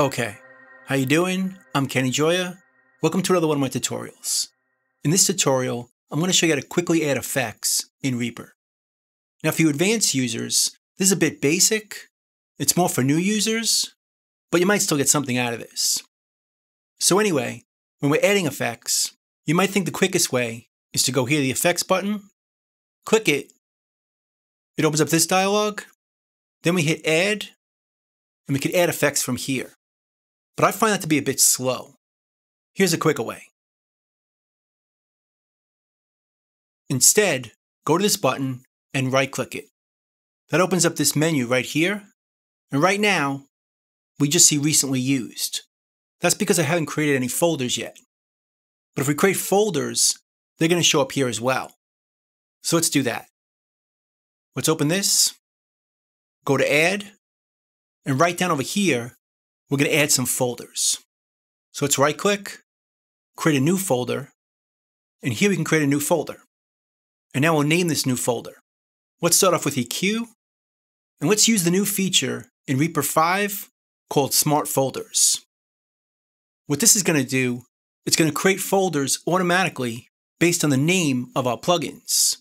Okay, how you doing? I'm Kenny Gioia. Welcome to another one of my tutorials. In this tutorial, I'm going to show you how to quickly add effects in Reaper. Now for you advanced users, this is a bit basic. It's more for new users, but you might still get something out of this. So anyway, when we're adding effects, you might think the quickest way is to go here to the effects button, click it, it opens up this dialog, then we hit add, and we can add effects from here. But I find that to be a bit slow. Here's a quicker way. Instead, go to this button and right click it. That opens up this menu right here. And right now, we just see recently used. That's because I haven't created any folders yet. But if we create folders, they're going to show up here as well. So let's do that. Let's open this, go to add, and right down over here, we're going to add some folders. So let's right click, create a new folder, and here we can create a new folder. And now we'll name this new folder. Let's start off with EQ, and let's use the new feature in Reaper 5 called Smart Folders. What this is going to do, it's going to create folders automatically based on the name of our plugins.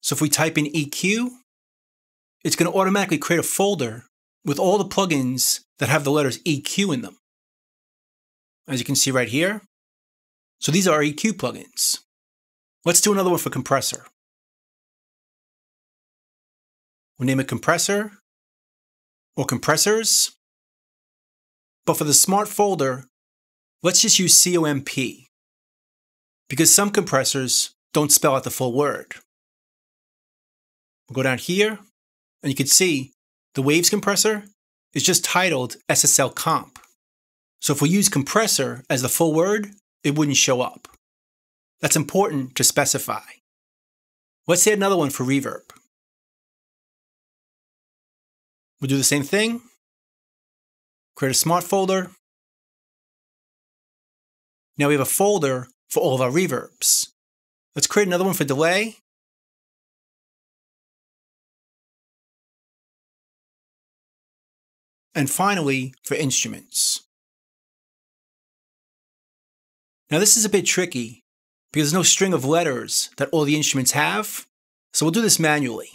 So if we type in EQ, it's going to automatically create a folder with all the plugins that have the letters EQ in them. As you can see right here. So these are EQ plugins. Let's do another one for compressor. We'll name it compressor or compressors. But for the smart folder, let's just use COMP because some compressors don't spell out the full word. We'll go down here and you can see the Waves compressor is just titled SSL comp. So if we use compressor as the full word, it wouldn't show up. That's important to specify. Let's add another one for reverb. We'll do the same thing. Create a smart folder. Now we have a folder for all of our reverbs. Let's create another one for delay. And finally, for instruments. Now this is a bit tricky because there's no string of letters that all the instruments have. So we'll do this manually.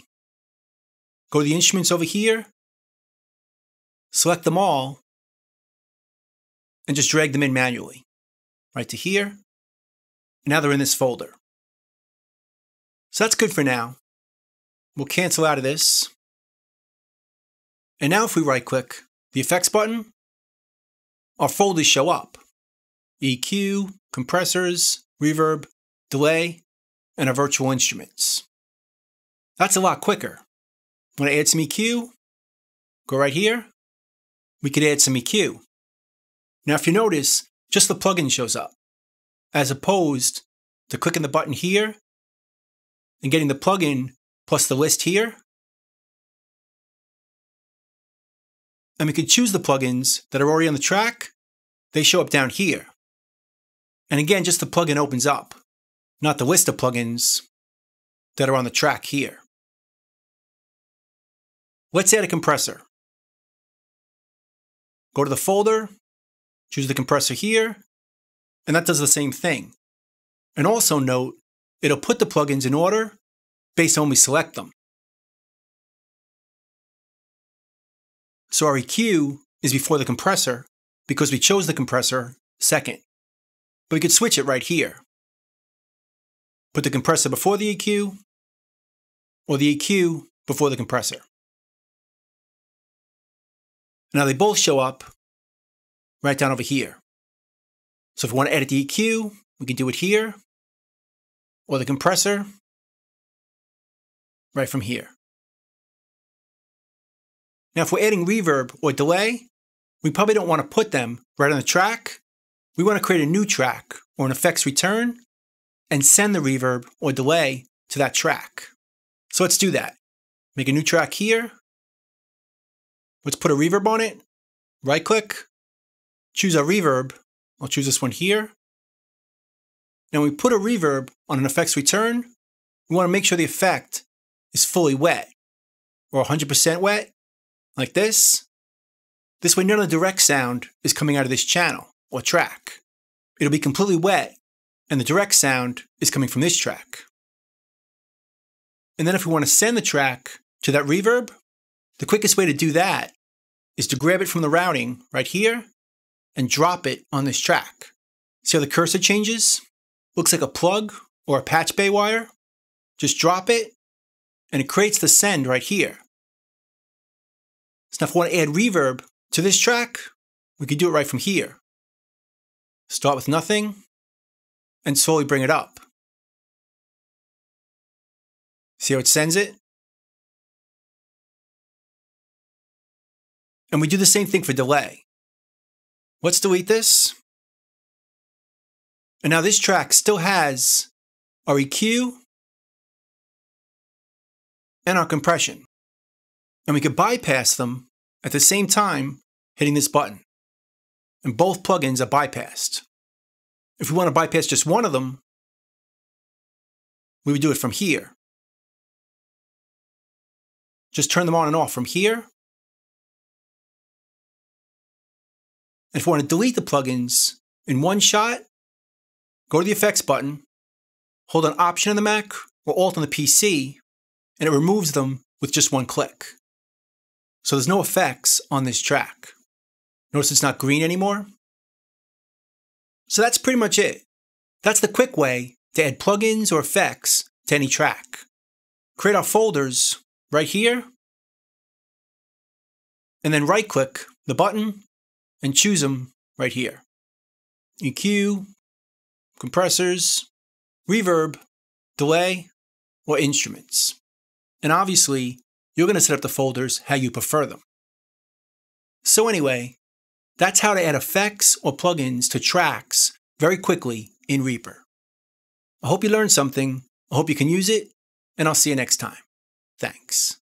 Go to the instruments over here, select them all, and just drag them in manually. Right to here. and Now they're in this folder. So that's good for now. We'll cancel out of this. And now if we right click, the effects button, our folders show up. EQ, compressors, reverb, delay, and our virtual instruments. That's a lot quicker. Want to add some EQ? Go right here. We could add some EQ. Now if you notice, just the plugin shows up, as opposed to clicking the button here and getting the plugin plus the list here and we can choose the plugins that are already on the track. They show up down here. And again, just the plugin opens up, not the list of plugins that are on the track here. Let's add a compressor. Go to the folder, choose the compressor here, and that does the same thing. And also note, it'll put the plugins in order based on when we select them. So our EQ is before the compressor because we chose the compressor second. But we could switch it right here. Put the compressor before the EQ or the EQ before the compressor. Now they both show up right down over here. So if we want to edit the EQ, we can do it here or the compressor right from here. Now, if we're adding reverb or delay, we probably don't want to put them right on the track. We want to create a new track or an effects return and send the reverb or delay to that track. So let's do that. Make a new track here. Let's put a reverb on it. Right click, choose a reverb. I'll choose this one here. Now, when we put a reverb on an effects return, we want to make sure the effect is fully wet or 100% wet like this. This way, none of the direct sound is coming out of this channel or track. It'll be completely wet, and the direct sound is coming from this track. And then if we want to send the track to that reverb, the quickest way to do that is to grab it from the routing right here and drop it on this track. See how the cursor changes? Looks like a plug or a patch bay wire. Just drop it and it creates the send right here. So now if we want to add reverb to this track, we could do it right from here. Start with nothing and slowly bring it up. See how it sends it? And we do the same thing for delay. Let's delete this. And now this track still has our EQ and our compression. And we could bypass them at the same time hitting this button. And both plugins are bypassed. If we want to bypass just one of them, we would do it from here. Just turn them on and off from here. And if we want to delete the plugins in one shot, go to the effects button, hold an option on the Mac or alt on the PC, and it removes them with just one click. So there's no effects on this track. Notice it's not green anymore? So that's pretty much it. That's the quick way to add plugins or effects to any track. Create our folders right here, and then right click the button and choose them right here. EQ, compressors, reverb, delay, or instruments. And obviously, you're going to set up the folders how you prefer them. So anyway, that's how to add effects or plugins to tracks very quickly in Reaper. I hope you learned something, I hope you can use it, and I'll see you next time. Thanks.